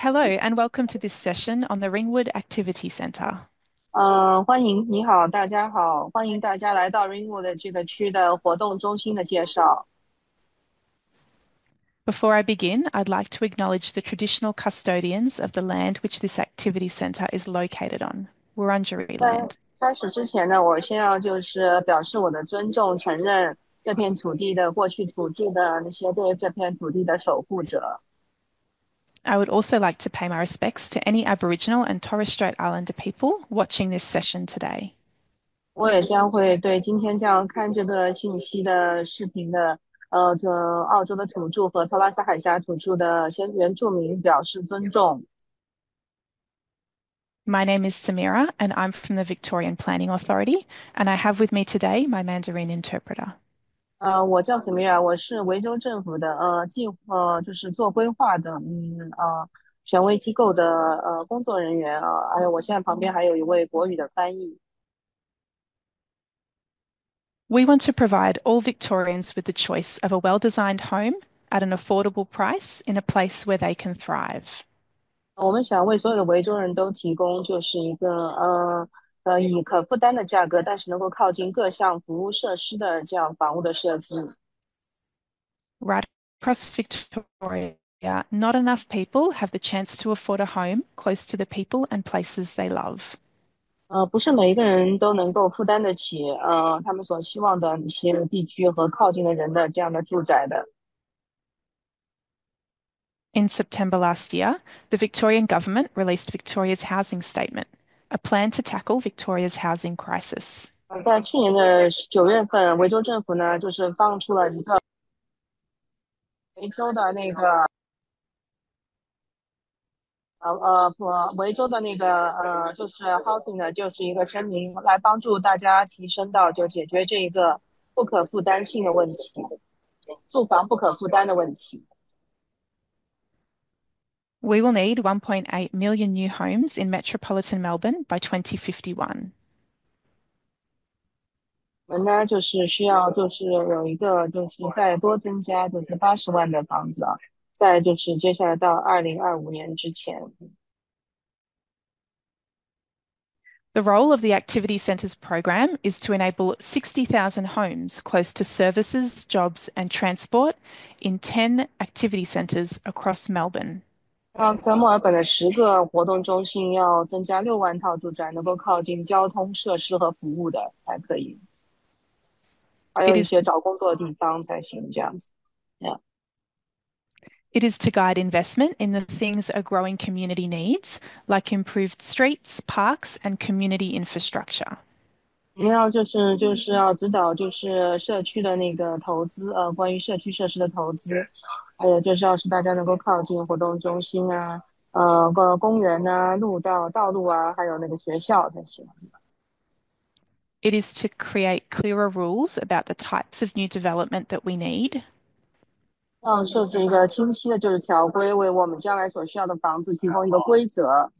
Hello, and welcome to this session on the Ringwood Activity Centre. 呃，欢迎，你好，大家好，欢迎大家来到 Ringwood 的这个区的活动中心的介绍。 Before I begin, I'd like to acknowledge the traditional custodians of the land which this activity centre is located on, Wurundjeri 在 land. 开始之前呢，我先要就是表示我的尊重，承认这片土地的过去土着的那些对这片土地的守护者。 I would also like to pay my respects to any Aboriginal and Torres Strait Islander people watching this session today. 我也将会对今天这样看这个信息的视频的，呃，这澳洲的土着和托拉斯海峡土着的先原住民表示尊重。 My name is Samira, and I'm from the Victorian Planning Authority, and I have with me today my Mandarin interpreter. 呃，我叫史米尔，我是维州政府的呃计呃就是做规划的嗯呃权威机构的呃工作人员啊，还有我现在旁边还有一位国语的翻译。 We want to provide all Victorians with the choice of a well designed home at an affordable price in a place where they can thrive. 我们想为所有的维州人都提供就是一个呃 呃以可负担的价格，但是能够靠近各项服务设施的这样房屋的设计。 Right across Victoria, not enough people have the chance to afford a home close to the people and places they love. 呃，不是每一个人都能够负担得起呃他们所希望的一些地区和靠近的人的这样的住宅的。 In September last year, the Victorian Government released Victoria's Housing Statement, a plan to tackle Victoria's housing crisis. 呃，在去年的九月份，维州政府呢就是放出了一个维州的那个呃呃不，维州的那个呃就是 housing 呢，就是一个声明，来帮助大家提升到就解决这一个不可负担性的问题，住房不可负担的问题。 We will need 1.8 million new homes in metropolitan Melbourne by 2051. 我们呢就是需要就是有一个就是再多增加就是八十万的房子啊，在就是接下来到二零二五年之前。 The role of the Activity Centres program is to enable 60,000 homes close to services, jobs, and transport in 10 activity centres across Melbourne. 啊，在墨尔本的十个活动中心要增加六万套住宅，能够靠近交通设施和服务的才可以，还有 It 一 is 些找工作的地方才行，这样子。 It is to guide investment in the things a growing community needs, like improved streets, parks, and community infrastructure. 我们要就是就是要指导就是社区的那个投资，呃，关于社区设施的投资， 还有就是要使大家能够靠近活动中心啊，呃，个公园啊、路道、道路啊，还有那个学校才行。 It is to create clearer rules about the types of new development that we need. 要设置一个清晰的就是条规，为我们将来所需要的房子提供一个规则。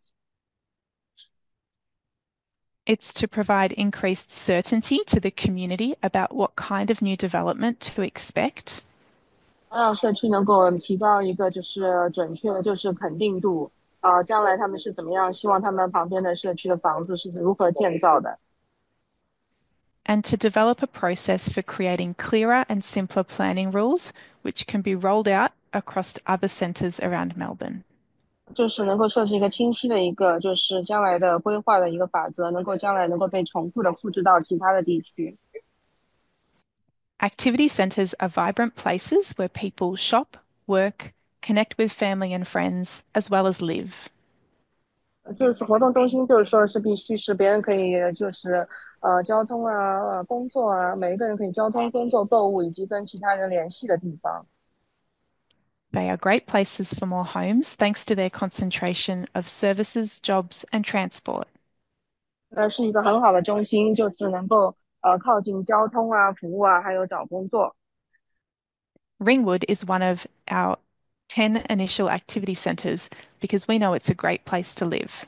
It's to provide increased certainty to the community about what kind of new development to expect. 让社区能够提高一个就是准确的，就是肯定度啊、将来他们是怎么样，希望他们旁边的社区的房子是如何建造的。and to develop a process for creating clearer and simpler planning rules, which can be rolled out across other centres around Melbourne. 就是能够设置一个清晰的一个，就是将来的规划的一个法则，能够将来能够被重复的复制到其他的地区。Activity centres are vibrant places where people shop, work, connect with family and friends, as well as live. 就是活动中心，就是说是必须是别人可以就是呃交通啊、呃工作啊，每一个人可以交通、工作、购物以及跟其他人联系的地方。 They are great places for more homes thanks to their concentration of services, jobs, and transport. 那是一个很好的中心，就是能够 呃靠近交通啊、服务啊，还有找工作。 Ringwood is one of our 10 initial activity centres because we know it's a great place to live.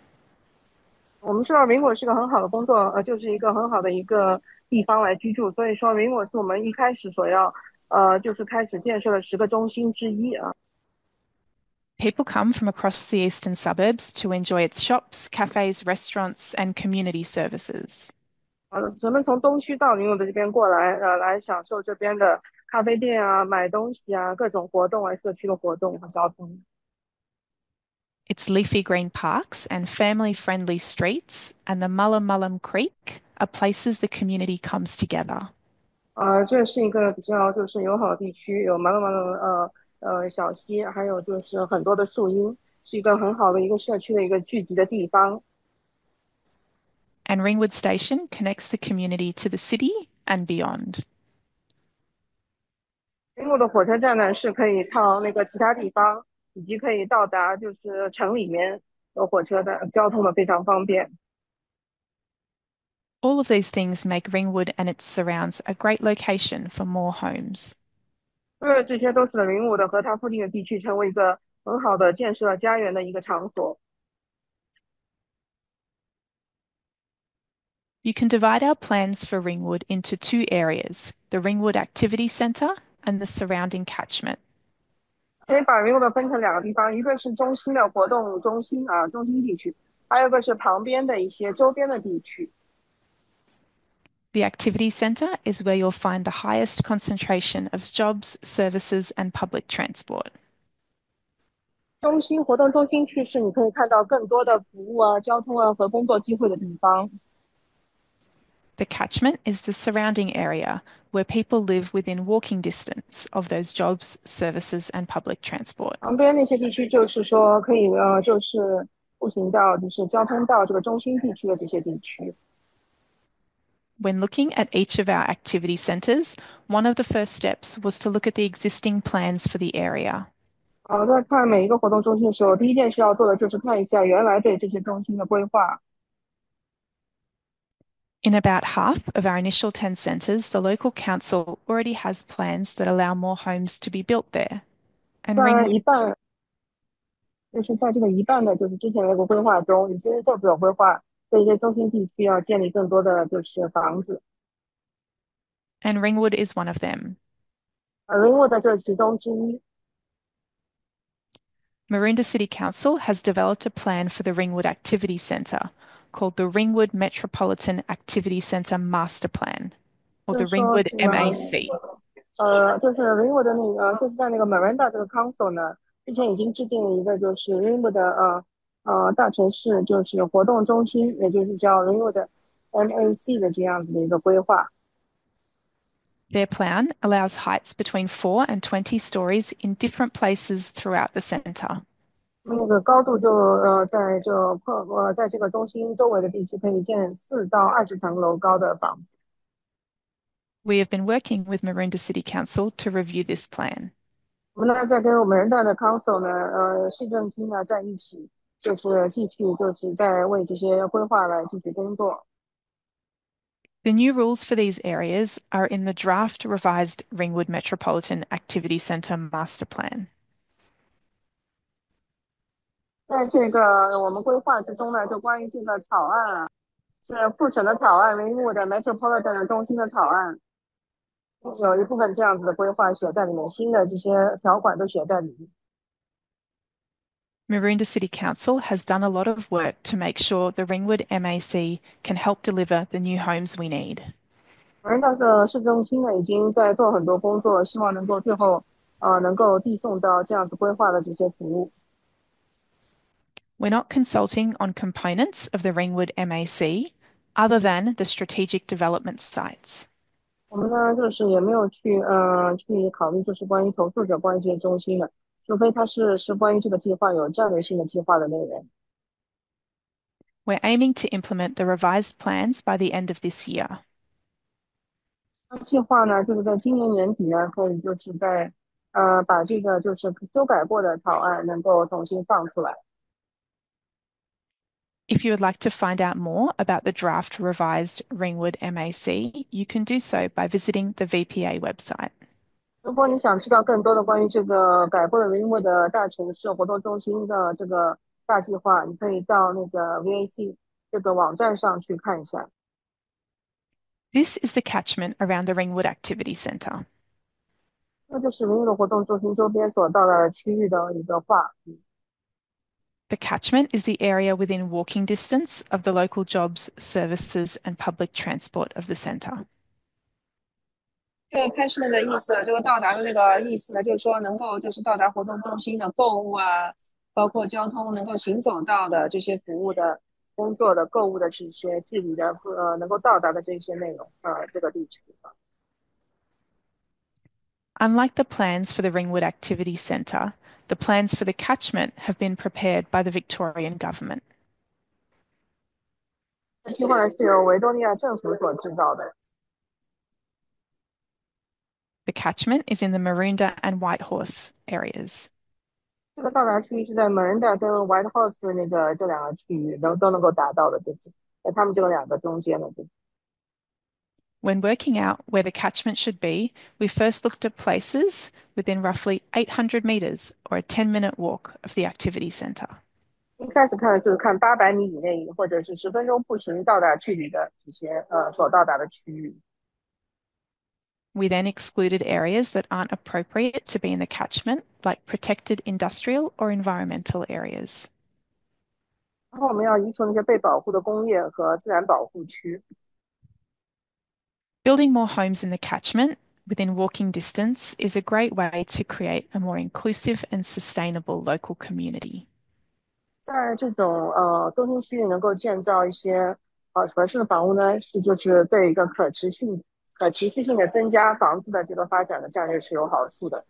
我们知道苹果是个很好的工作，呃，就是一个很好的一个地方来居住，所以说苹果是我们一开始所要，呃，就是开始建设的十个中心之一啊。 People come from across the eastern suburbs to enjoy its shops, cafes, restaurants, and community services. 呃，人们从东区到宁武的这边过来，呃，来享受这边的咖啡店啊、买东西啊、各种活动啊、社区的活动和交通。Its leafy green parks and family friendly streets and the Mullam Mullam Creek are places the community comes together. 呃，这是一个比较就是友好的地区，有 Mullum Mullum 呃呃小溪，还有就是很多的树荫，是一个很好的一个社区的一个聚集的地方。And Ringwood Station connects the community to the city and beyond. 英国的火车站呢是可以到那个其他地方，以及可以到达就是城里面有火车的，交通的非常方便。 All of these things make Ringwood and its surrounds a great location for more homes. 所有这些都使得云武的和它附近的地区成为一个很好的建设家园的一个场所。 You can divide our plans for Ringwood into two areas the Ringwood Activity Centre and the surrounding catchment. 可以把云武的分成两个地方，一个是中心的活动中心啊，中心地区，还有一个是旁边的一些周边的地区。 The Activity Centre is where you'll find the highest concentration of jobs, services, and public transport. 中心活动中心区是你可以看到更多的服务啊、交通啊和工作机会的地方。 The catchment is the surrounding area where people live within walking distance of those jobs, services, and public transport. 旁边那些地区就是说可以呃，就是步行到就是交通到这个中心地区的这些地区。 When looking at each of our activity centres, one of the first steps was to look at the existing plans for the area. 呃，在看每一个活动中心的时候，第一件事要做的就是看一下原来对这些中心的规划。 In about half of our initial 10 centres, the local council already has plans that allow more homes to be built there. And 在 Ringwood 一半，就是在这个一半的，就是之前的那个规划中，已经政府有规划，对一些中心地区要建立更多的就是房子。 and Ringwood is one of them. 呃，因为在这其中之一。 Maroondah City Council has developed a plan for the Ringwood Activity Centre called the Ringwood Metropolitan Activity Centre Master Plan, or the Ringwood MAC。呃，就是 uh, Ringwood 的那个，就是在那个 Maroondah 这个 Council 呢，之前已经制定了一个，就是 Ringwood 的呃呃大城市就是活动中心，也就是叫 Ringwood MAC 的这样子的一个规划。Their plan allows heights between four and twenty stories in different places throughout the centre. 那个高度就呃在这破呃在这个中心周围的地区可以建四到二十层楼高的房子。 We have been working with Maroondah City Council to review this plan. 我们呢在跟我们人大的 council 呢呃市政厅呢在一起，就是继续就是在为这些规划来继续工作。 The new rules for these areas are in the draft revised Ringwood Metropolitan Activity Centre Master Plan. 在这个我们规划之中呢，就关于这个草案啊，是复审的草案，维护的 Metropolitan 中心的草案，有一部分这样子的规划写在里面，新的这些条款都写在里面。 Maroondah City Council has done a lot of work to make sure the Ringwood MAC can help deliver the new homes we need. 人大社市中心呢，已经在做很多工作，希望能够最后呃能够递送到这样子规划的这些服务。 We're not consulting on components of the Ringwood MAC other than the strategic development sites. 我们呢，就是也没有去呃去考虑，就是关于投诉者关于这些中心的，除非它是是关于这个计划有战略性的计划的内容。 We're aiming to implement the revised plans by the end of this year. 计划呢，就是在今年年底呢，可以就是在呃把这个就是修改过的草案能够重新放出来。 If you would like to find out more about the draft revised Ringwood MAC, you can do so by visiting the VPA website. 如果你想知道更多的关于这个改过的 Ringwood 的大城市活动中心的这个大计划，你可以到那个 VAC 这个网站上去看一下。 This is the catchment around the Ringwood Activity Centre. 这就是 Ringwood 活动中心周边所到的区域的一个画。 The catchment is the area within walking distance of the local jobs, services, and public transport of the centre. 这个 catchment 的意思，这个到达的那个意思呢，就是说能够就是到达活动中心的购物啊，包括交通能够行走到的这些服务的、工作的、购物的这些距离的呃能够到达的这些内容呃这个地区。Unlike the plans for the Ringwood Activity Centre, the plans for the catchment have been prepared by the Victorian government. The catchment is in the Maroondah and Whitehorse areas. When working out where the catchment should be, we first looked at places within roughly 800 metres or a 10 minute walk of the activity centre. 一开始看是看八百米以内或者是十分钟步行到达距离的这些呃所到达的区域。We then excluded areas that aren't appropriate to be in the catchment, like protected industrial or environmental areas. 然后我们要移除那些被保护的工业和自然保护区。 Building more homes in the catchment within walking distance is a great way to create a more inclusive and sustainable local community. 在这种呃中心区域能够建造一些呃合适的房屋呢，是就是对一个可持续可持续性的增加房子的这个发展的战略是有好处的。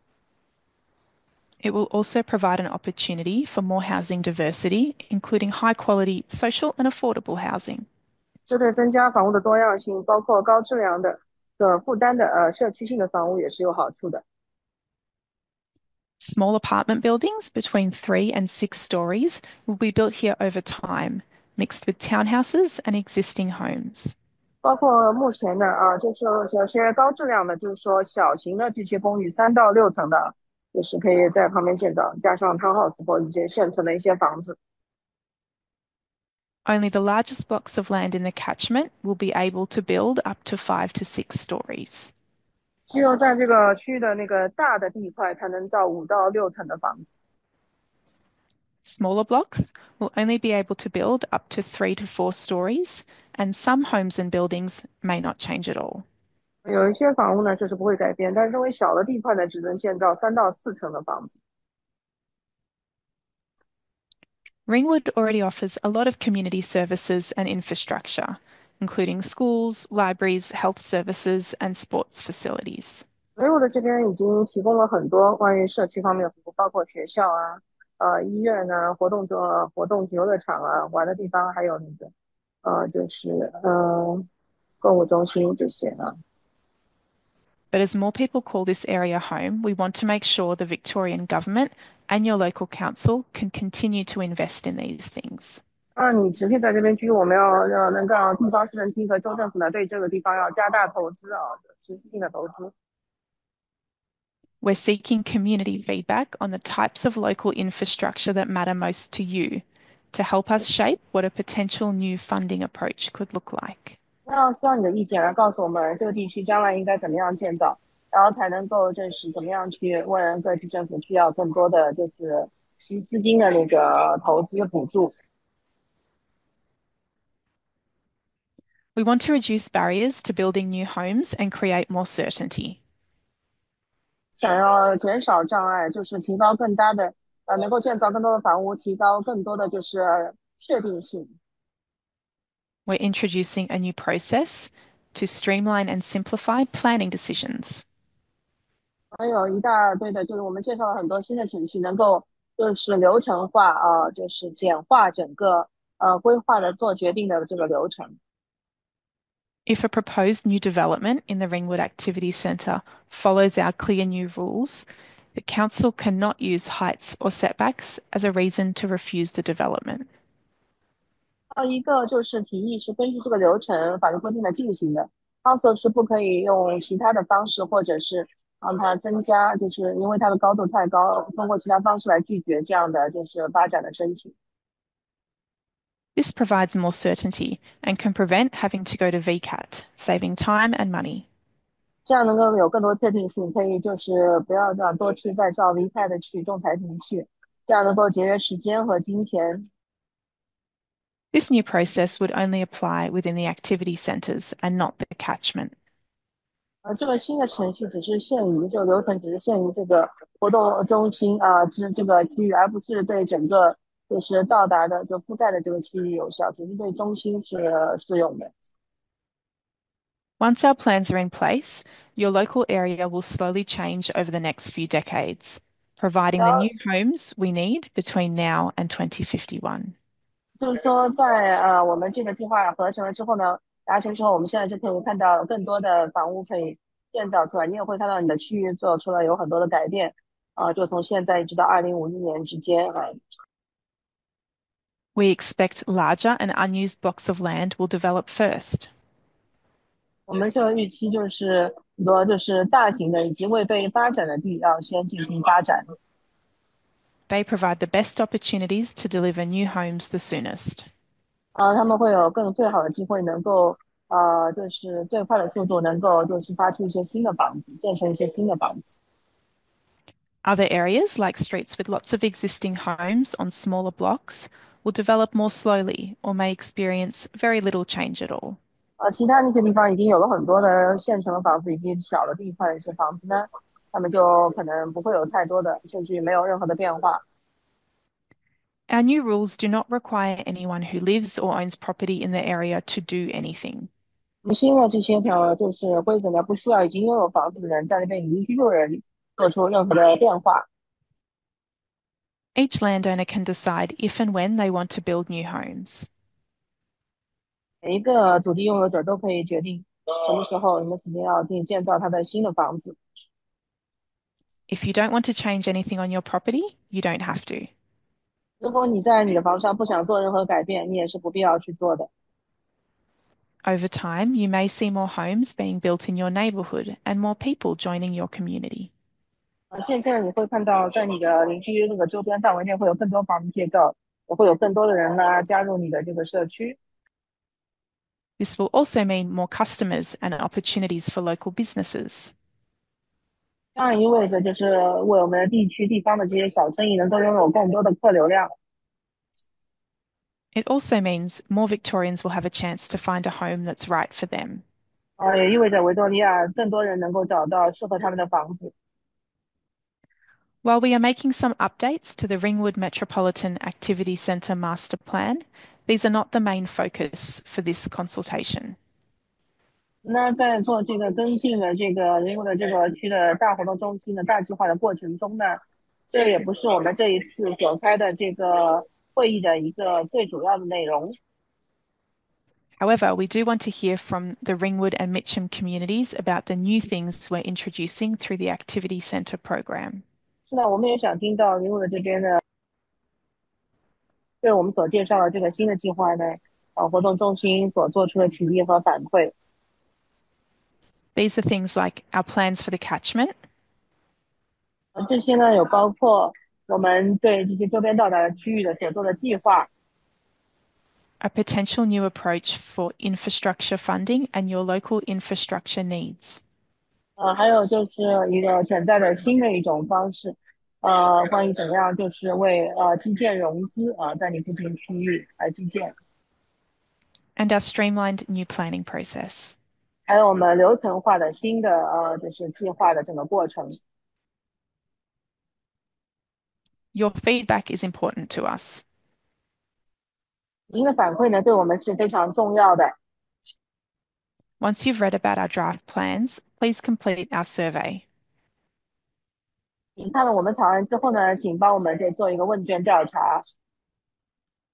It will also provide an opportunity for more housing diversity, including high quality social and affordable housing. 这对增加房屋的多样性，包括高质量的、的负担的呃社区性的房屋也是有好处的。Small apartment buildings between three and six stories will be built here over time, mixed with townhouses and existing homes. 包括目前的啊，就是有些高质量的，就是说小型的这些公寓，三到六层的，也是可以在旁边建造，加上 townhouse 或者一些现存的一些房子。Only the largest blocks of land in the catchment will be able to build up to five to six stories. 只有在这个区的那个大的地块才能造五到六层的房子。Smaller blocks will only be able to build up to three to four stories, and some homes and buildings may not change at all. 有一些房屋呢，就是不会改变，但是因为小的地块呢，只能建造三到四层的房子。 Ringwood already offers a lot of community services and infrastructure, including schools, libraries, health services, and sports facilities. Ringwood 这边已经提供了很多关于社区方面的服务，包括学校啊、呃医院啊、活动做活动游乐场啊、玩的地方，还有那个呃就是呃购物中心这些啊。but as more people call this area home, we want to make sure the Victorian Government and your local council can continue to invest in these things. 让你持续在这边居住，我们要让能够地方市政厅和州政府呢对这个地方要加大投资啊，持续性的投资。We're seeking community feedback on the types of local infrastructure that matter most to you to help us shape what a potential new funding approach could look like. 那需要你的意见来告诉我们这个地区将来应该怎么样建造， 然后才能够证实怎么样去问各级政府需要更多的就是资资金的那个投资补助。We want to reduce barriers to building new homes and create more certainty. 想要减少障碍，就是提高更大的呃，能够建造更多的房屋，提高更多的就是确定性。we're introducing a new process to streamline and simplify planning decisions. 还有一大堆的，就是我们介绍了很多新的程序，能够就是流程化啊，就是简化整个呃规划的做决定的这个流程。If a proposed new development in the Ringwood Activity Centre follows our clear new rules, the council cannot use heights or setbacks as a reason to refuse the development. 呃，一个就是提议是根据这个流程法律规定的进行的，council 是不可以用其他的方式，或者是让它增加，就是因为它的高度太高，通过其他方式来拒绝这样的就是发展的申请。This provides more certainty and can prevent having to go to VCAT, saving time and money. 这样能够有更多确定性，可以就是不要让多去再找 VCAT 去仲裁庭去， 这样能够节约时间和金钱。This new process would only apply within the activity centres and not the catchment. 呃，这个新的程序只是限于这个流程，只是限于这个活动中心啊，这这个区域，而不是对整个就是到达的就覆盖的这个区域有效，只是对中心是适用的。Once our plans are in place, your local area will slowly change over the next few decades, providing the new homes we need between now and 2051. 就是说，在呃我们这个计划合成了之后呢，达成之后，我们现在就可以看到更多的房屋可以建造出来。你也会看到你的区域做出了有很多的改变，啊、就从现在一直到二零五一年之间啊。 We expect larger and unused blocks of land will develop first. 我们这个预期就是很多就是大型的以及未被发展的地要先进行发展。 They provide the best opportunities to deliver new homes the soonest. 啊，他们会有更最好的机会，能够呃，就是最快的速度，能够就是发出一些新的房子，建成一些新的房子。Other areas, like streets with lots of existing homes on smaller blocks, will develop more slowly or may experience very little change at all. 呃，其他那些地方已经有了很多的现成的房子，以及小的地块的一些房子呢，他们就可能不会有太多的，甚至于没有任何的变化。Our new rules do not require anyone who lives or owns property in the area to do anything. 我们新的这些条就是规则呢，不需要已经拥有房子的人在那边已经居住的人做出任何的变化。 Each landowner can decide if and when they want to build new homes. 每一个土地拥有者都可以决定什么时候你们肯定要进建造他的新的房子。 If you don't want to change anything on your property, you don't have to. 如果你在你的房上不想做任何改变，你也是不必要去做的。 Over time, you may see more homes being built in your neighbourhood and more people joining your community. 啊，渐渐的你会看到，在你的邻居这个周边范围内会有更多房子建造，也会有更多的人呢加入你的这个社区。 This will also mean more customers and opportunities for local businesses. 当然意味着就是为我们的地区地方的这些小生意能够拥有更多的客流量。 It also means more Victorians will have a chance to find a home that's right for them. 啊，也意味着维多利亚更多人能够找到适合他们的房子。 While we are making some updates to the Ringwood Metropolitan Activity Centre Master Plan, these are not the main focus for this consultation. 那在做这个跟进的这个人物的这个区的大活动中心的大计划的过程中呢，这也不是我们这一次所开的这个会议的一个最主要的内容。 However, we do want to hear from the Ringwood and Mitcham communities about the new things we're introducing through the Activity Centre program. 是的，我们也想听到人物的这边的对我们所介绍的这个新的计划呢，呃，活动中心所做出的提议和反馈。 These are things like our plans for the catchment, 呃这些呢有包括我们对这些周边到达的区域的所做的计划， a potential new approach for infrastructure funding and your local infrastructure needs. 呃，还有就是一个潜在的新的一种方式，呃，关于怎么样就是为呃基建融资啊、在你附近区域来基建， and our streamlined new planning process. 还有我们流程化的新的呃就是计划的整个过程。 Your feedback is important to us. 您的反馈呢，对我们是非常重要的。 Once you've read about our draft plans, please complete our survey. 您看了我们草案之后呢，请帮我们再做一个问卷调查。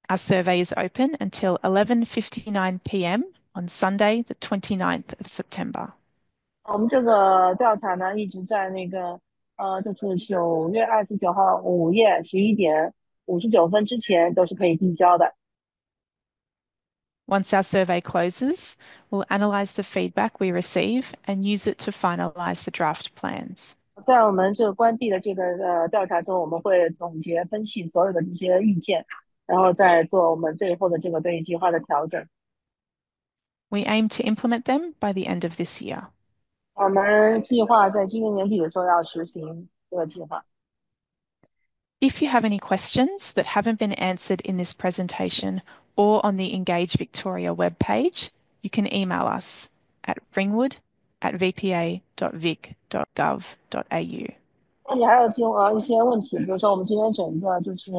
Our survey is open until 11:59 p.m. on Sunday, the 29th of September. 我们这个调查呢，一直在那个呃，就是九月二十九号午夜十一点五十九分之前都是可以递交的。 Once our survey closes, we'll analyze the feedback we receive and use it to finalize the draft plans. 在我们这个关闭的这个呃调查中，我们会总结分析所有的这些意见，然后再做我们最后的这个对于计划的调整。 We aim to implement them by the end of this year. 我们计划在今年年底的时候要实行这个计划。 If you have any questions that haven't been answered in this presentation or on the Engage Victoria webpage, you can email us at ringwood@vpa.vic.gov.au. 那你还有听呃一些问题，比如说我们今天整个就是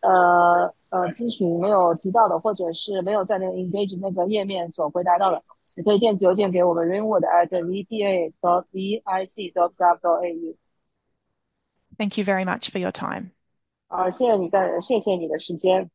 呃 呃咨询没有提到的，或者是没有在那个 engage 那个页面所回答到的，你可以电子邮件给我们，ringwood，at VDA，dot vic dot gov dot au。Thank you very much for your time. 啊，谢谢你的，谢谢你的时间。